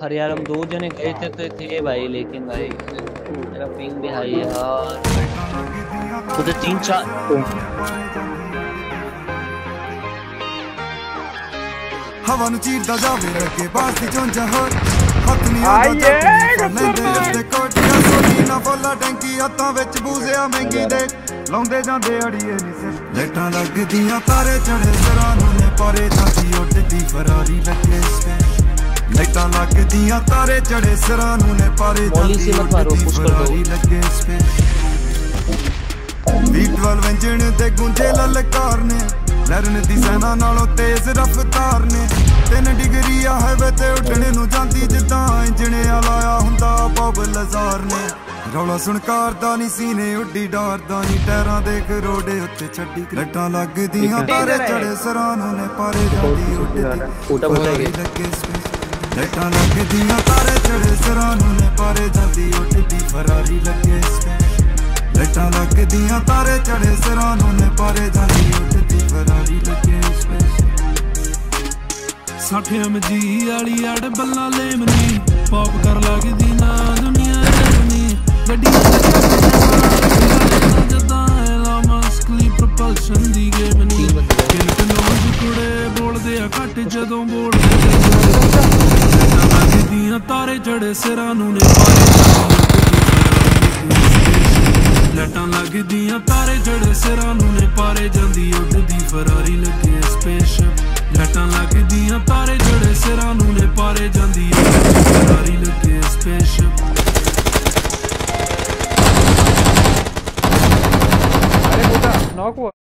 अरे यार हम दो जने गए थे तो थे भाई लेकिन भाई मेरा पिंग भी हाई है यार उधर तीन चार ਹਵਾ ਨੂੰ ਚੀਰਦਾ ਜਾਵੇ ਲੱਗੇ ਬਾਸ ਦੀ ਚੋਂ ਜਹਰ ਹੱਥ ਨਹੀਂ ਆਉਂਦਾ ਜੱਟ ਲੈਂਦੇ ਉੱਤੇ ਕੋਟੀਆਂ ਸੋਨੀ ਨਾ ਫੋਲਾ ਟੈਂਕੀ ਹੱਥਾਂ ਵਿੱਚ ਬੂਜ਼ਿਆ ਮਹਿੰਗੀ ਦੇ ਲਾਉਂਦੇ ਜਾਂਦੇ ਅੜੀਏ ਨਹੀਂ ਸਿਰ ਲੈਟਾਂ ਲੱਗਦੀਆਂ ਤਾਰੇ ਚੜੇ ਸਰਾਂ ਨੂੰ ਨੇ ਪਰੇ ਜਾਂਦੀ ਉੱਡਦੀ ਫਰਾਰੀ ਲੱਗੇ ਸਪੈਸ਼ ਲਾਈਟਾਂ ਲੱਗਦੀਆਂ ਤਾਰੇ ਚੜੇ ਸਰਾਂ ਨੂੰ ਨੇ ਪਰੇ ਜਾਂਦੀ ਉੱਡਦੀ। ਫਰਾਰੀ ਲੱਗੇ ਸਪੈਸ਼। ਵੀਟਵਲ ਵੰਜਣ ਤੇ ਗੁੰਜੇ ਲਲਕਾਰ ਨੇ ਲਰਨ ਦੀ ਸੈਨਾ ਨਾਲੋਂ ਤੇਜ਼ ਰਫ਼ਤਾਰ ਨੇ। ਤਿੰਨ ਡਿਗਰੀ ਆ ਹਾਈਵੇ ਤੇ ਉੱਡਣੇ ਨੂੰ ਜਾਂਦੀ ਜਿੱਦਾਂ ਇੰਜਣ ਆ ਲਾਇਆ ਹੁੰਦਾ ਬਬ ਲਜ਼ਾਰ ਨੇ। ਰੌਲਾ ਸੁਣ ਕਾਰ ਦਾ ਨਹੀਂ ਸੀਨੇ ਉੱਡੀ ਡਾਰਦਾ ਨਹੀਂ ਟਾਇਰਾਂ ਦੇ ਕਰੋੜੇ ਉੱਤੇ ਛੱਡੀ ਲੱਟਾਂ ਲੱਗਦੀਆਂ ਤਾਰੇ ਚੜੇ ਸਰਾਂ ਨੂੰ ਨੇ ਪਾਰੇ ਜਾਂਦੀ ਉੱਡਦੀ ਫੋਟਾ ਫੋਟਾ ਫਰਾਰੀ ਲੱਗੇ ਸਪੇਸ। ਲਾਈਟਾਂ ਲੱਗਦੀਆਂ ਤਾਰੇ ਚੜੇ ਸਰਾਂ ਨੂੰ ਨੇ ਪਾਰੇ ਜਾਂਦੀ ਉੱਡਦੀ ਫਰਾਰੀ ਲੱਗੇ ਸਪੇਸ ਲਾਈਟਾਂ ਲੱਗਦੀਆਂ ਤਾਰੇ ਚੜੇ ਸਰਾਂ ਨੂੰ ਨੇ ਪਾਰੇ ਜਾਂਦੀ ਉੱਡਦੀ ਫਰਾਰੀ ਲੱਗੇ ਸਪੇਸ 60 ਐਮਜੀ ਵਾਲੀ ਅੜ ਬੱਲਾ ਲੈਮਨੀ ਪੌਪ ਕਰ ਲੱਗਦੀ ਨਾ ਦੁਨੀਆ ਜਰਨੀ ਗੱਡੀਆਂ ਜਦਾਂ ਐਲਾ ਮਸਕਲੀ ਪ੍ਰੋਪਲਸ਼ਨ ਦੀ ਗੇਮ ਨਹੀਂ ਕਿਲ ਕਨੋਜ ਕੁੜੇ ਬੋਲਦੇ ਆ ਘੱਟ ਜਦੋਂ ਬੋਲਦੇ ਰਾਤੀਆਂ ਤਾਰੇ ਚੜੇ ਸਿਰਾਂ ਨੂੰ ਨੇ ਪਾਰੇ ਲਟਾਂ ਲੱਗਦੀਆਂ ਤਾਰੇ ਚੜੇ ਸਿਰਾਂ ਨੂੰ ਨੇ ਪਾਰੇ ਜਾਂਦੀ ਉੱਡਦੀ ਫਰਾਰੀ ਲੱਗੇ ਸਪੇਸਸ਼ਿਪ ਲਟਾਂ ਲੱਗਦੀਆਂ ਤਾਰੇ ਚੜੇ ਸਿਰਾਂ ਨੂੰ ਨੇ ਪਾਰੇ ਜਾਂਦੀ ਫਰਾਰੀ ਲੱਗੇ ਸਪੇਸਸ਼ਿਪ knock?